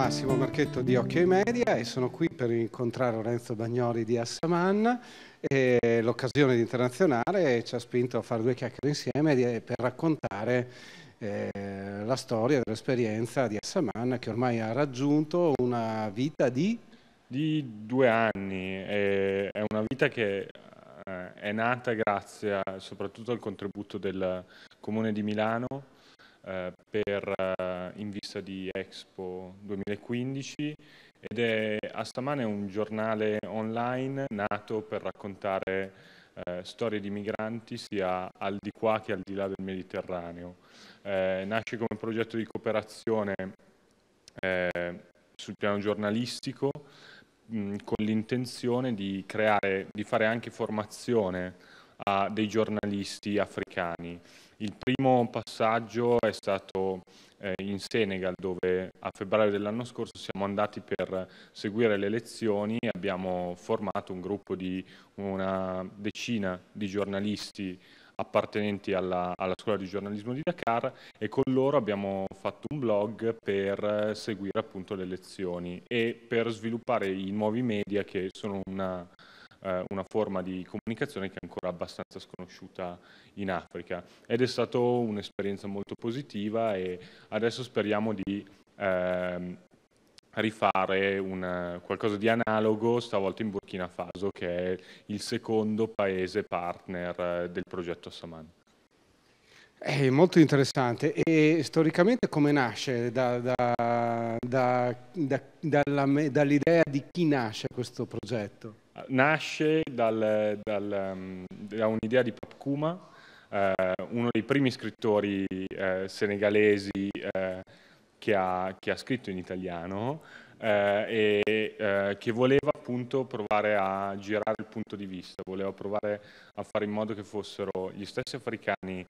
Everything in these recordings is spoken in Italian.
Massimo Marchetto di Occhio ai Media e sono qui per incontrare Lorenzo Bagnoli di Assaman e l'occasione internazionale ci ha spinto a fare due chiacchiere insieme per raccontare eh, la storia dell'esperienza di Assaman che ormai ha raggiunto una vita di... Di due anni, è una vita che eh, è nata grazie a, soprattutto al contributo del Comune di Milano eh, per, eh, in vista di Expo 2015 ed è Astamane un giornale online nato per raccontare eh, storie di migranti sia al di qua che al di là del Mediterraneo. Eh, nasce come progetto di cooperazione eh, sul piano giornalistico mh, con l'intenzione di creare, di fare anche formazione a dei giornalisti africani. Il primo passaggio è stato eh, in Senegal dove a febbraio dell'anno scorso siamo andati per seguire le elezioni e abbiamo formato un gruppo di una decina di giornalisti appartenenti alla, alla, scuola di giornalismo di Dakar e con loro abbiamo fatto un blog per seguire appunto le lezioni e per sviluppare i nuovi media che sono una, eh, una forma di comunicazione che è ancora abbastanza sconosciuta in Africa. Ed è stata un'esperienza molto positiva e adesso speriamo di eh, rifare un, qualcosa di analogo, stavolta in Burkina Faso, che è il secondo paese partner eh, del progetto Saman. È molto interessante e storicamente come nasce da, da, da, dall'idea di chi nasce questo progetto? Nasce dal, dal, um, da un'idea di Papkuma, eh, uno dei primi scrittori eh, senegalesi eh, che, ha, che, ha, scritto in italiano eh, e eh, che voleva appunto provare a girare il punto di vista, voleva provare a fare in modo che fossero gli stessi africani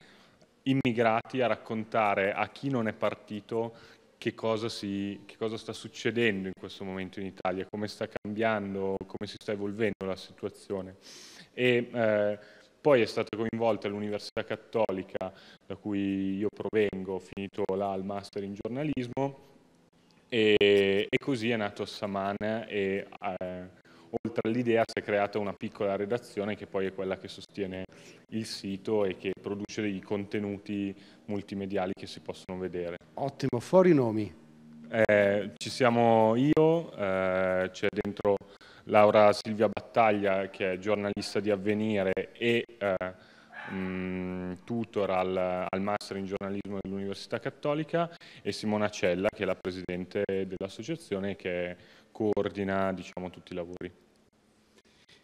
immigrati a raccontare a chi non è partito che cosa, si, che cosa, sta succedendo in questo momento in Italia, come sta cambiando, come si sta evolvendo la situazione. E, eh, poi è stata coinvolta l'Università Cattolica, da cui io provengo, ho finito là il master in giornalismo, e, e così è nato Saman e eh, oltre all'idea si è creata una piccola redazione che poi è quella che sostiene il sito e che produce dei contenuti multimediali che si possono vedere. Ottimo, fuori nomi. Eh, ci siamo io, eh, c'è dentro Laura Silvia Battaglia che è giornalista di Avvenire e eh, mh, mm, tutor al, al, Master in giornalismo dell'Università Cattolica e Simona Cella che è la presidente dell'associazione che coordina diciamo, tutti i lavori.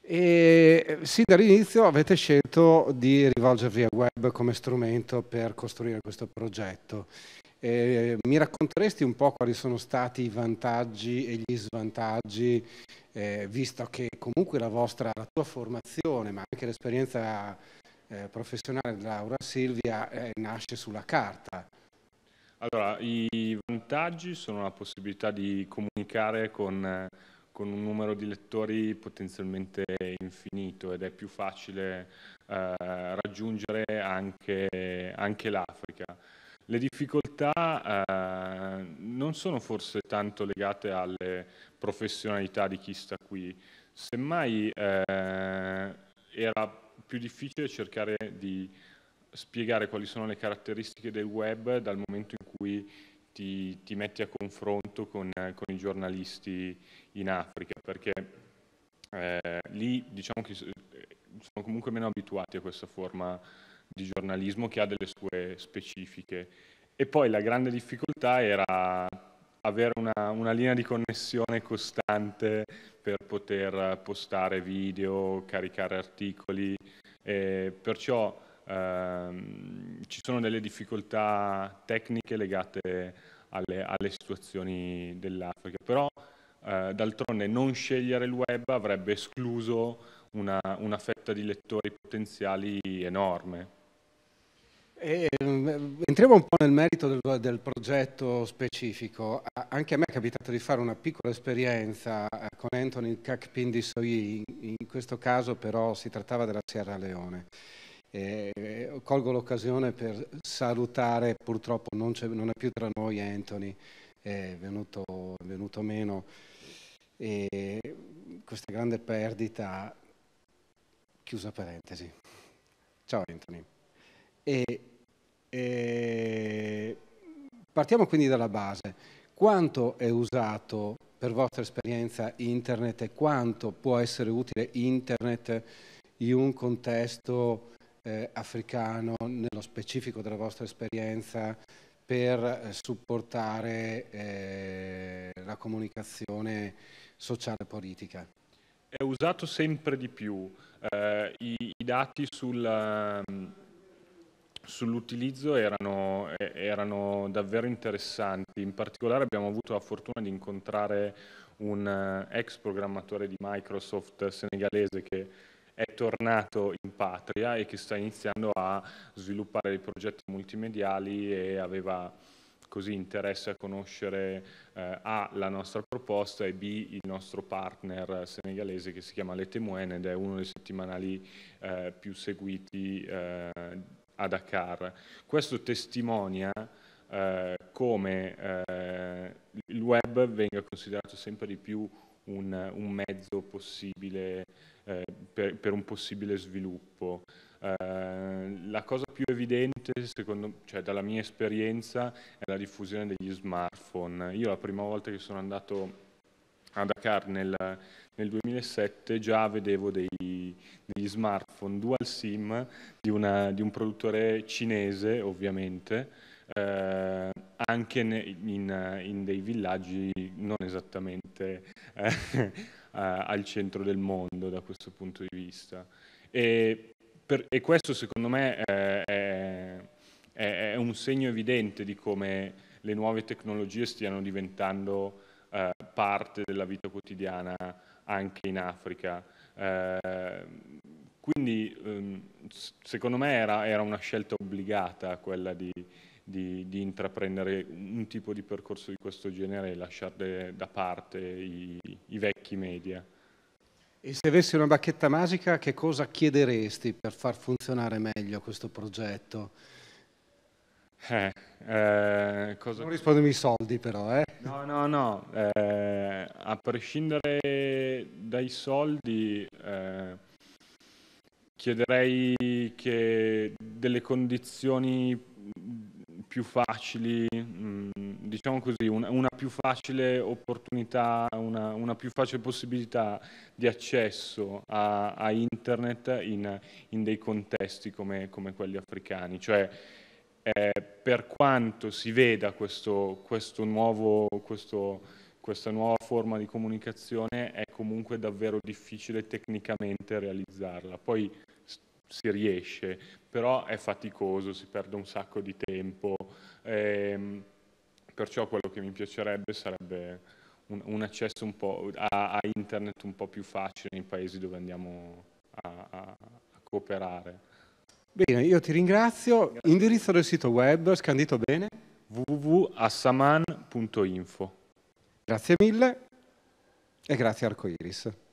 E sì, dall'inizio avete scelto di rivolgervi a web come strumento per costruire questo progetto. E mi racconteresti un po' quali sono stati i vantaggi e gli svantaggi, eh, visto che comunque la vostra, la tua formazione, ma anche l'esperienza eh, professionale di Laura Silvia eh, nasce sulla carta. Allora, i vantaggi sono la possibilità di comunicare con con un numero di lettori potenzialmente infinito ed è più facile eh, raggiungere anche, anche l'Africa. Le difficoltà eh, non sono forse tanto legate alle professionalità di chi sta qui, semmai eh, era più difficile cercare di spiegare quali sono le caratteristiche del web dal momento cui ti, ti metti a confronto con, con, i giornalisti in Africa, perché eh, lì diciamo che sono comunque meno abituati a questa forma di giornalismo che ha delle sue specifiche. E poi la grande difficoltà era avere una, una, linea di connessione costante per poter postare video, caricare articoli, e perciò ehm, ci sono delle difficoltà tecniche legate alle, alle situazioni dell'Africa, però eh, d'altronde non scegliere il web avrebbe escluso una, una fetta di lettori potenziali enorme. E, ehm, entriamo un po' nel merito del, del, progetto specifico. Anche a me è capitato di fare una piccola esperienza eh, con Anthony Kakpindi Soyi, in questo caso però si trattava della Sierra Leone. E colgo l'occasione per salutare, purtroppo non, non, è più tra noi Anthony, è venuto, è venuto meno e questa grande perdita, chiusa parentesi. Ciao Anthony. E, e, partiamo quindi dalla base. Quanto è usato per vostra esperienza internet e quanto può essere utile internet in un contesto eh, africano, nello specifico della vostra esperienza, per eh, supportare eh, la comunicazione sociale e politica? È usato sempre di più. Eh, i, i, dati sul, um, sull'utilizzo erano, erano, davvero interessanti. In particolare abbiamo avuto la fortuna di incontrare un uh, ex programmatore di Microsoft senegalese che è tornato in patria e che sta iniziando a sviluppare dei progetti multimediali e aveva così interesse a conoscere eh, A la nostra proposta e B il nostro partner senegalese che si chiama Letemuen ed è uno dei settimanali eh, più seguiti eh, a Dakar. Questo testimonia eh, come eh, il web venga considerato sempre di più un, un mezzo possibile eh, per, per, un possibile sviluppo. Eh, la cosa più evidente, secondo, cioè dalla mia esperienza, è la diffusione degli smartphone. Io la prima volta che sono andato a Dakar nel, nel 2007 già vedevo dei, degli smartphone dual SIM di, una, di un produttore cinese, ovviamente, eh, anche in, in, dei villaggi non esattamente eh, al centro del mondo da questo punto di vista. E, per, e questo secondo me è, è, è, un segno evidente di come le nuove tecnologie stiano diventando eh, parte della vita quotidiana anche in Africa. Eh, quindi ehm, secondo me era, era, una scelta obbligata quella di, di, di, intraprendere un tipo di percorso di questo genere e lasciare da parte i, i vecchi media. E se avessi una bacchetta magica, che cosa chiederesti per far funzionare meglio questo progetto? Eh, eh, cosa... Non rispondermi i soldi però, eh? No, no, no. Eh, a prescindere dai soldi, eh, chiederei che delle condizioni più facili, mm, diciamo così, una, una, più facile opportunità, una, una, più facile possibilità di accesso a, a internet in, in, dei contesti come, come quelli africani. Cioè, eh, per quanto si veda questo, questo nuovo, questo, questa nuova forma di comunicazione, è comunque davvero difficile tecnicamente realizzarla. Poi si riesce, però è faticoso, si perde un sacco di tempo, ehm, perciò quello che mi piacerebbe sarebbe un, un accesso un a, a, internet un po' più facile nei paesi dove andiamo a, a, a cooperare. Bene, io ti ringrazio. Grazie. Indirizzo del sito web, scandito bene? www.assaman.info Grazie mille e grazie Arcoiris.